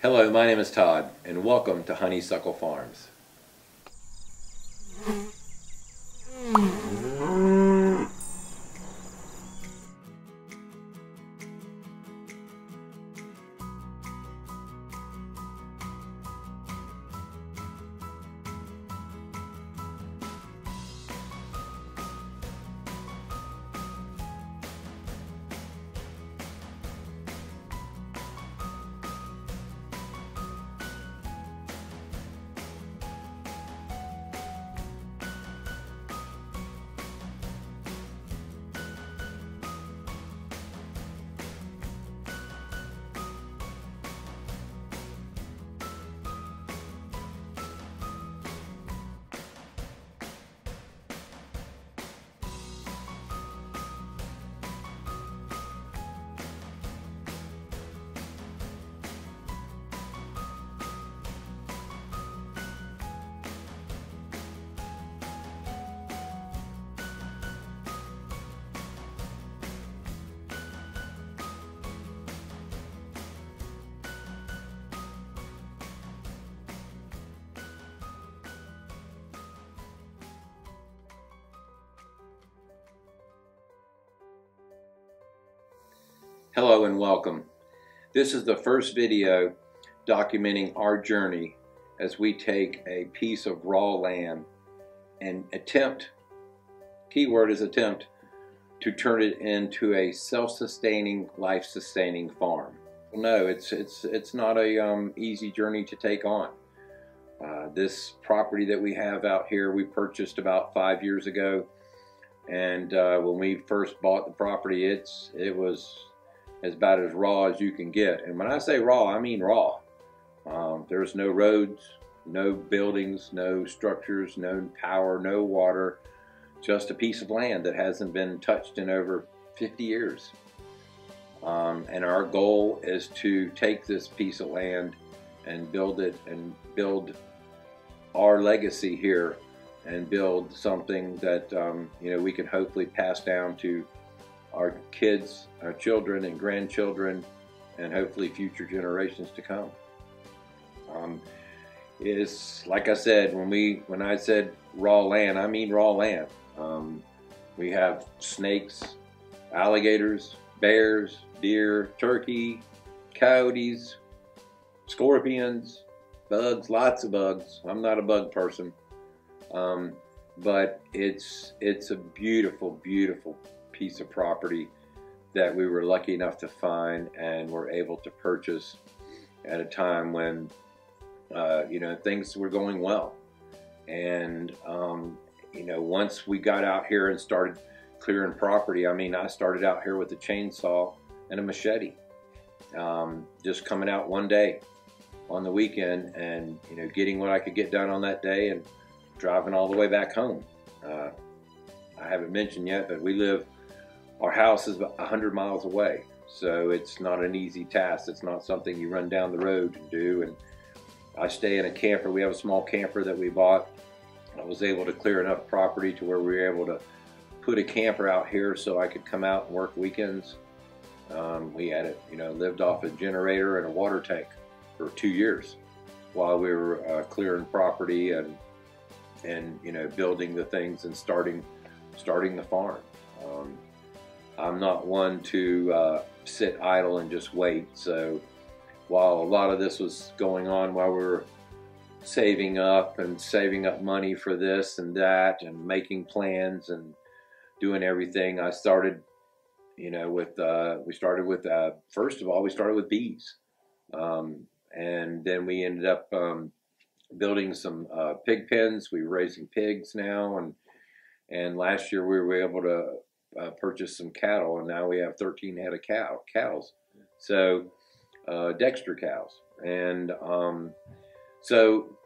Hello, my name is Todd, and welcome to Honeysuckle Farms. Hello and welcome. This is the first video documenting our journey as we take a piece of raw land and attempt, keyword is attempt, to turn it into a self-sustaining, life-sustaining farm. No, it's, it's, it's not a um, easy journey to take on. Uh, this property that we have out here we purchased about five years ago and uh, when we first bought the property it's it was as about as raw as you can get. And when I say raw, I mean raw. Um, there's no roads, no buildings, no structures, no power, no water, just a piece of land that hasn't been touched in over 50 years. Um, and our goal is to take this piece of land and build it and build our legacy here and build something that um, you know we can hopefully pass down to our kids, our children and grandchildren, and hopefully future generations to come. Um, is like I said when we when I said raw land, I mean raw land. Um, we have snakes, alligators, bears, deer, turkey, coyotes, scorpions, bugs, lots of bugs. I'm not a bug person, um, but it's it's a beautiful, beautiful piece of property that we were lucky enough to find and were able to purchase at a time when uh, you know things were going well. And um, you know once we got out here and started clearing property I mean I started out here with a chainsaw and a machete um, just coming out one day on the weekend and you know getting what I could get done on that day and driving all the way back home. Uh, I haven't mentioned yet but we live our house is 100 miles away, so it's not an easy task. It's not something you run down the road and do. And I stay in a camper. We have a small camper that we bought. I was able to clear enough property to where we were able to put a camper out here so I could come out and work weekends. Um, we had it, you know, lived off a generator and a water tank for two years while we were uh, clearing property and and you know building the things and starting starting the farm. Um, I'm not one to uh, sit idle and just wait. So while a lot of this was going on while we were saving up and saving up money for this and that and making plans and doing everything, I started, you know, with, uh, we started with, uh, first of all, we started with bees. Um, and then we ended up um, building some uh, pig pens. We were raising pigs now. And, and last year we were able to uh, purchased some cattle, and now we have 13 head of cow cows. So uh, Dexter cows, and um, so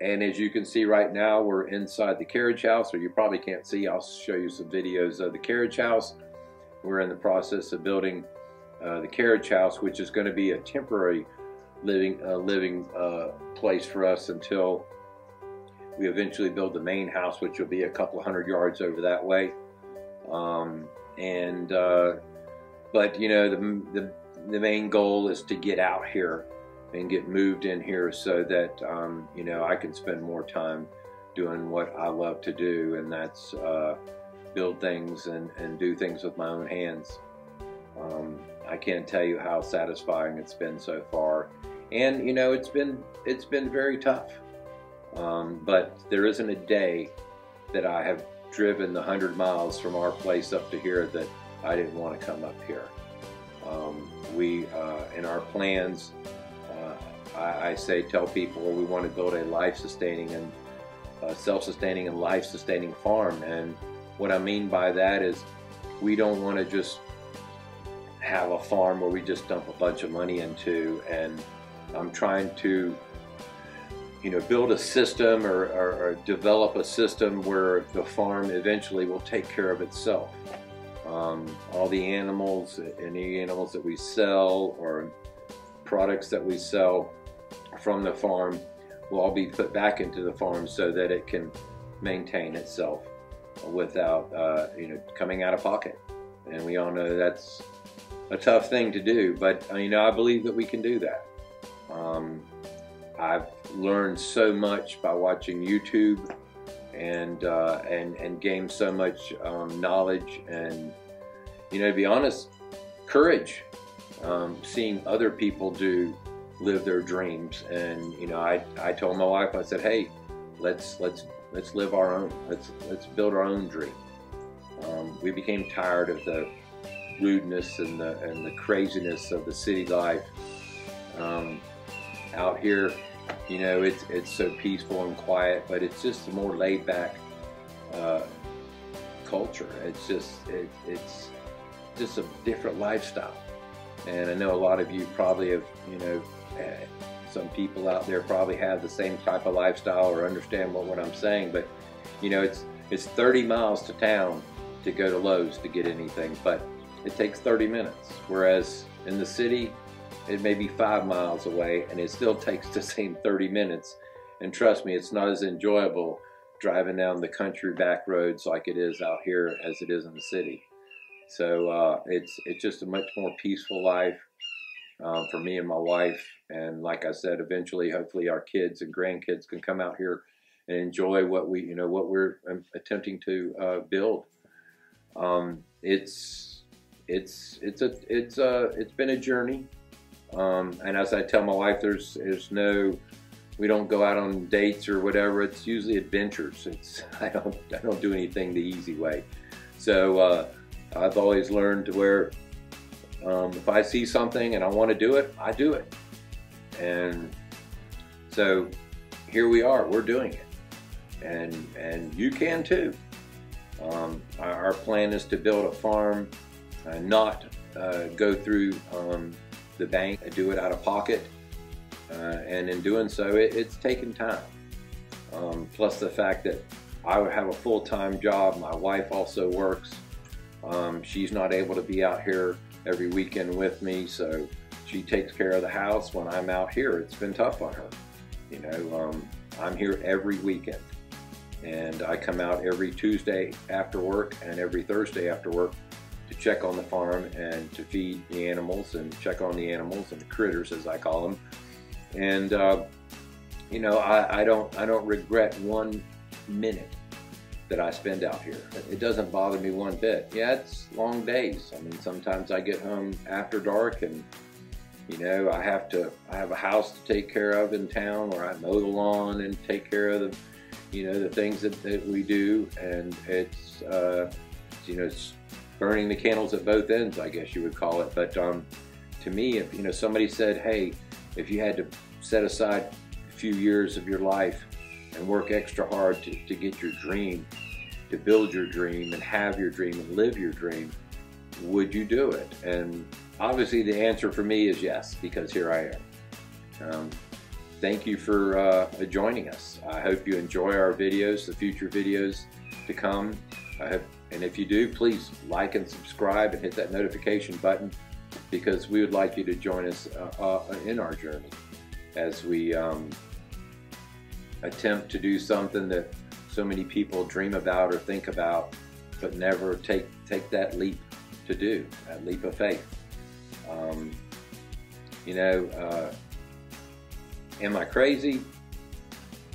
and as you can see right now, we're inside the carriage house, or you probably can't see. I'll show you some videos of the carriage house. We're in the process of building uh, the carriage house, which is going to be a temporary living uh, living uh, place for us until we eventually build the main house, which will be a couple hundred yards over that way. Um, and uh, but you know the, the the main goal is to get out here and get moved in here so that um, you know I can spend more time doing what I love to do, and that's uh, build things and, and do things with my own hands. Um, I can't tell you how satisfying it's been so far, and you know it's been it's been very tough. Um, but there isn't a day that I have driven the hundred miles from our place up to here that I didn't want to come up here. Um, we uh, in our plans, uh, I, I, say tell people we want to build a life-sustaining and uh, self-sustaining and life-sustaining farm, and what I mean by that is we don't want to just have a farm where we just dump a bunch of money into and I'm trying to you know build a system or, or, or develop a system where the farm eventually will take care of itself. Um, all the animals, any animals that we sell or products that we sell from the farm will all be put back into the farm so that it can maintain itself without uh, you know coming out of pocket. And we all know that's a tough thing to do, but uh, you know I believe that we can do that. Um, I've learned so much by watching YouTube and uh, and and gained so much um, knowledge and you know to be honest, courage. Um, seeing other people do live their dreams, and you know I I told my wife I said hey let's let's let's live our own. Let's let's build our own dream. Um, we became tired of the rudeness and the and the craziness of the city life. Um, out here, you know, it's it's so peaceful and quiet, but it's just a more laid back uh, culture. It's just it, it's just a different lifestyle. And I know a lot of you probably have, you know, some people out there probably have the same type of lifestyle or understand what, what I'm saying, but you know, it's it's 30 miles to town to go to Lowe's to get anything, but it takes 30 minutes. Whereas in the city, it may be five miles away and it still takes the same 30 minutes. And trust me, it's not as enjoyable driving down the country back roads like it is out here as it is in the city. So uh, it's it's just a much more peaceful life um, for me and my wife. And like I said, eventually, hopefully, our kids and grandkids can come out here and enjoy what we, you know, what we're um, attempting to uh, build. Um, it's it's it's a it's a it's been a journey. Um, and as I tell my wife, there's there's no we don't go out on dates or whatever. It's usually adventures. It's I don't I don't do anything the easy way. So uh, I've always learned to where um, if I see something and I want to do it, I do it. And so here we are, we're doing it. And, and you can too. Um, our, plan is to build a farm, uh, not uh, go through um, the bank and do it out of pocket. Uh, and in doing so, it, it's taken time. Um, plus the fact that I would have a full-time job. My wife also works. Um, she's not able to be out here every weekend with me, so she takes care of the house when I'm out here. It's been tough on her. You know, um, I'm here every weekend, and I come out every Tuesday after work and every Thursday after work to check on the farm and to feed the animals and check on the animals and the critters, as I call them. And uh, you know, I, I don't I don't regret one minute that I spend out here. It doesn't bother me one bit. Yeah, it's long days. I mean, sometimes I get home after dark and, you know, I have to, I have a house to take care of in town where I mow the lawn and take care of the, you know, the things that, that we do. And it's, uh, you know, it's burning the candles at both ends, I guess you would call it. But um, to me, if, you know, somebody said, hey, if you had to set aside a few years of your life and work extra hard to, to get your dream, to build your dream and have your dream and live your dream, would you do it? And obviously the answer for me is yes, because here I am. Um, thank you for uh, joining us. I hope you enjoy our videos, the future videos to come. Hope, and if you do, please like and subscribe and hit that notification button because we would like you to join us uh, uh, in our journey as we um, attempt to do something that so many people dream about or think about, but never take take that leap to do, that leap of faith. Um, you know, uh, Am I crazy?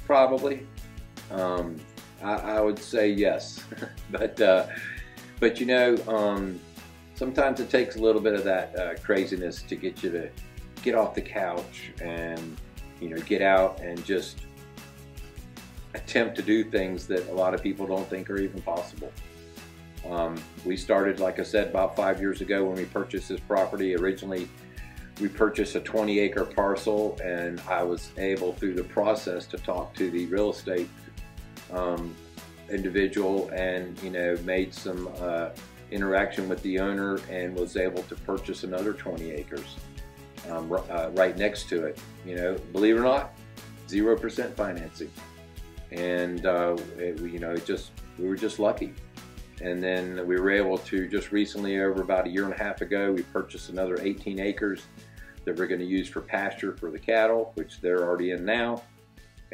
Probably. Um, I, I, would say yes, but uh, but you know, um, sometimes it takes a little bit of that uh, craziness to get you to get off the couch and you know get out and just attempt to do things that a lot of people don't think are even possible. Um, we started, like I said, about five years ago when we purchased this property. Originally, we purchased a 20 acre parcel and I was able through the process to talk to the real estate um, individual and, you know, made some uh, interaction with the owner and was able to purchase another 20 acres um, uh, right next to it. You know, believe it or not, 0% financing and uh, it, you know, it just we were just lucky. And then we were able to just recently, over about a year and a half ago, we purchased another 18 acres that we're going to use for pasture for the cattle, which they're already in now.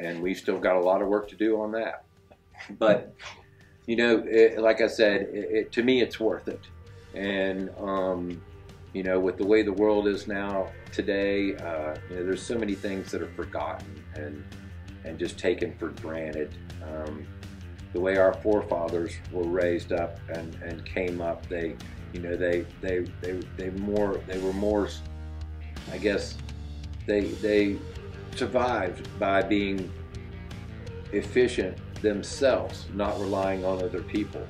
And we've still got a lot of work to do on that. But you know, it, like I said, it, it, to me, it's worth it. And um, you know, with the way the world is now today, uh, you know, there's so many things that are forgotten and and just taken for granted. Um, the way our forefathers were raised up and, and came up, they, you know, they, they, they, they more, they were more, I guess, they, they survived by being efficient themselves, not relying on other people.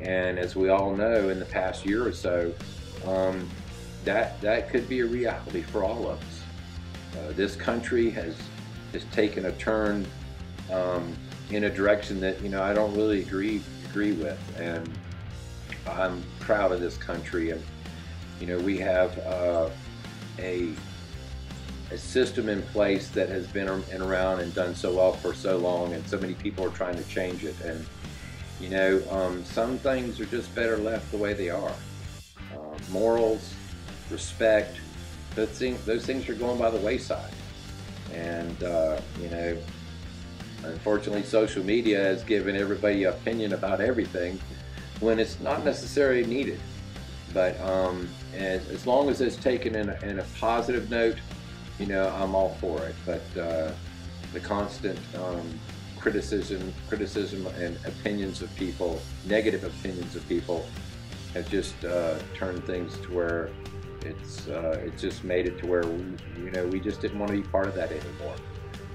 And as we all know, in the past year or so, um, that that could be a reality for all of us. Uh, this country has has taken a turn um, in a direction that you know I don't really agree agree with, and I'm proud of this country. And you know we have uh, a a system in place that has been around and done so well for so long, and so many people are trying to change it. And you know um, some things are just better left the way they are. Uh, morals, respect, those things, those things are going by the wayside. And, uh, you know, unfortunately, social media has given everybody opinion about everything when it's not necessarily needed. But um, as, as long as it's taken in a, in a positive note, you know, I'm all for it. But uh, the constant um, criticism, criticism and opinions of people, negative opinions of people, have just uh, turned things to where it's uh, it just made it to where we, you know we just didn't want to be part of that anymore.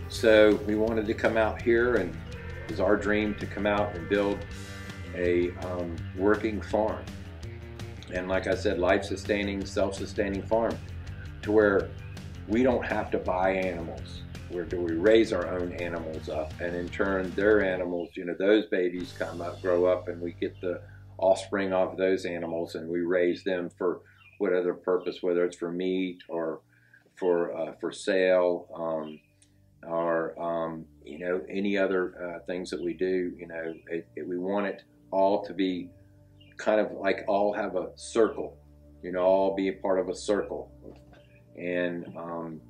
So we wanted to come out here, and it was our dream to come out and build a um, working farm, and like I said, life-sustaining, self-sustaining farm, to where we don't have to buy animals. Where do we raise our own animals up, and in turn, their animals, you know, those babies come up, grow up, and we get the offspring of those animals, and we raise them for what other purpose, whether it's for meat or for uh, for sale um, or um, you know any other uh, things that we do. You know, it, it, we want it all to be kind of like all have a circle. You know, all be a part of a circle, and um,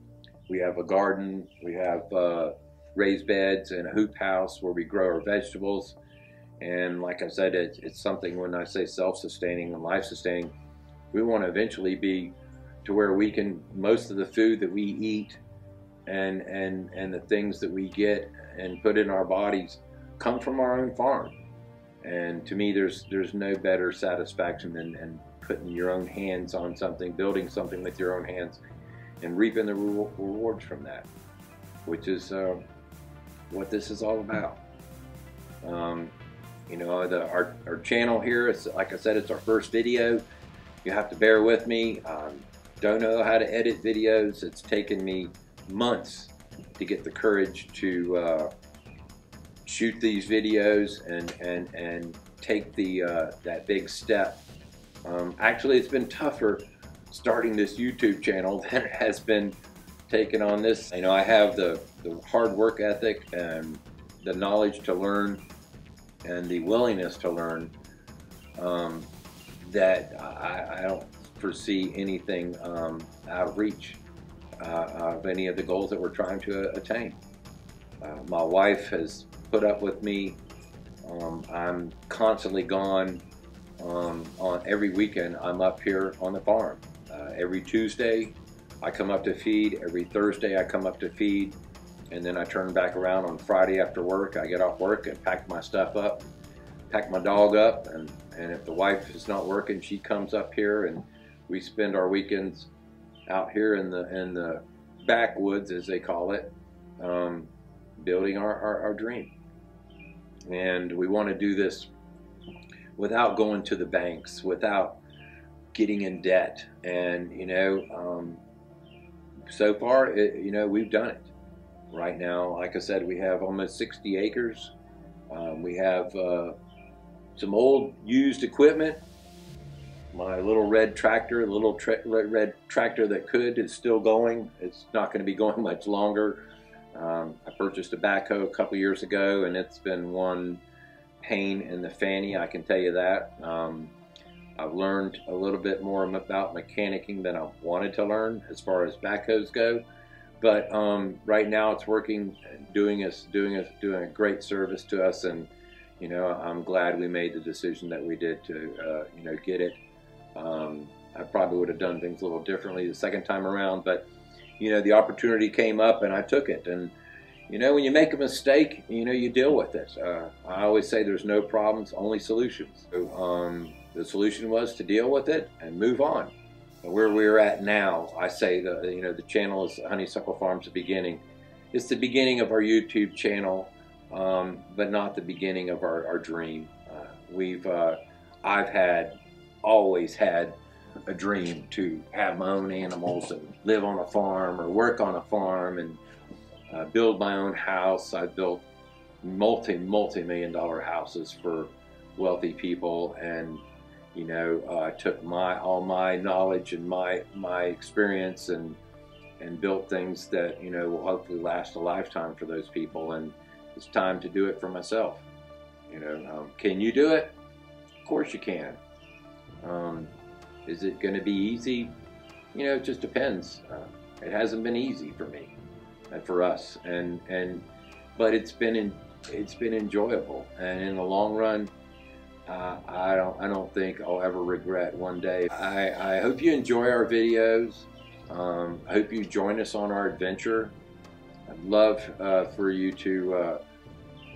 we have a garden. We have uh, raised beds and a hoop house where we grow our vegetables. And like I said, it, it's something when I say self-sustaining and life-sustaining we want to eventually be to where we can most of the food that we eat and and and the things that we get and put in our bodies come from our own farm and to me there's there's no better satisfaction than, than putting your own hands on something building something with your own hands and reaping the rewards from that which is uh, what this is all about um, you know the, our, our channel here is like I said it's our first video you have to bear with me. Um, don't know how to edit videos. It's taken me months to get the courage to uh, shoot these videos and and and take the uh, that big step. Um, actually, it's been tougher starting this YouTube channel than it has been taking on this. You know, I have the, the hard work ethic and the knowledge to learn and the willingness to learn. Um, that I, I don't foresee anything um, out of reach uh, of any of the goals that we're trying to attain. Uh, my wife has put up with me. Um, I'm constantly gone um, on every weekend. I'm up here on the farm. Every Tuesday, I come up to feed. Every Thursday I come up to feed. And then I turn back around on Friday after work. I get off work and pack my stuff up, pack my dog up. And, and if the wife is not working, she comes up here and we spend our weekends out here in the, in the backwoods, as they call it, um, building our, our, our dream. And we want to do this without going to the banks, without getting in debt. And, you know, um, so far, it, you know, we've done it. Right now, like I said, we have almost 60 acres. Um, we have uh, some old used equipment. My little red tractor, the little tra red, tractor that could is still going. It's not going to be going much longer. Um, I purchased a backhoe a couple years ago and it's been one pain in the fanny, I can tell you that. Um, I've learned a little bit more about mechanicking than I wanted to learn as far as backhoes go. But um, right now it's working, doing us, doing us, doing a great service to us, and you know I'm glad we made the decision that we did to, uh, you know, get it. Um, I probably would have done things a little differently the second time around, but you know the opportunity came up and I took it. And you know when you make a mistake, you know you deal with it. Uh, I always say there's no problems, only solutions. So, um, the solution was to deal with it and move on. And where we're at now, I say the you know the channel is Honeysuckle Farms the beginning. It's the beginning of our YouTube channel, um, but not the beginning of our, our dream. Uh, we've uh, I've had always had a dream to have my own animals and live on a farm or work on a farm and uh, build my own house. I've built multi multi million dollar houses for wealthy people and you know, uh, took my all my knowledge and my my experience and and built things that you know will hopefully last a lifetime for those people. And it's time to do it for myself. You know, um, can you do it? Of course you can. Um, is it going to be easy? You know, it just depends. Uh, it hasn't been easy for me and for us, and and but it's been in, it's been enjoyable, and in the long run uh, I don't I don't think I'll ever regret one day. I, I hope you enjoy our videos. Um, I hope you join us on our adventure. I'd love uh, for you to uh,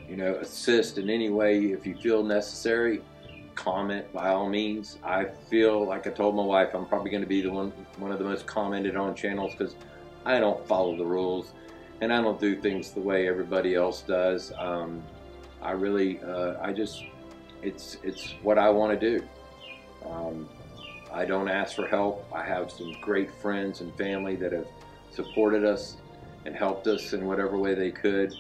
you know assist in any way if you feel necessary. Comment by all means. I feel like I told my wife I'm probably going to be the one one of the most commented on channels because I don't follow the rules and I don't do things the way everybody else does. Um, I really uh, I just it's it's what I want to do. Um, I don't ask for help. I have some great friends and family that have supported us and helped us in whatever way they could,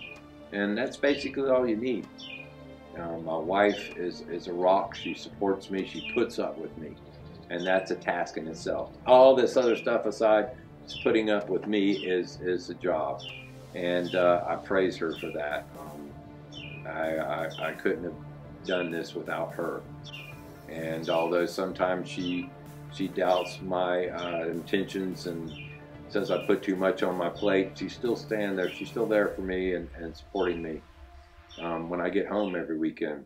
and that's basically all you need. Um, my wife is, is a rock. She supports me. She puts up with me, and that's a task in itself. All this other stuff aside, putting up with me is is a job, and uh, I praise her for that. Um, I, I, I couldn't have done this without her. And although sometimes she she doubts my uh, intentions and says I put too much on my plate, she's still standing there. She's still there for me and, and supporting me um, when I get home every weekend.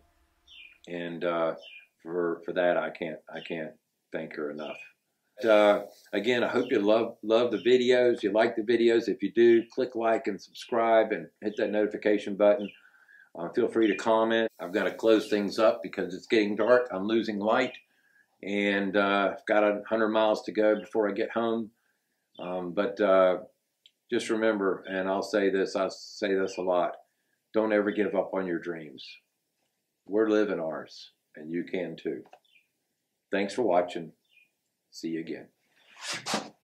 And uh, for for that, I can't I can't thank her enough. Uh, again, I hope you love love the videos. You like the videos. If you do, click like and subscribe and hit that notification button. Uh, feel free to comment. I've got to close things up because it's getting dark. I'm losing light. And uh, I've got 100 miles to go before I get home. Um, but uh, just remember, and I'll say this, I say this a lot, don't ever give up on your dreams. We're living ours, and you can too. Thanks for watching. See you again.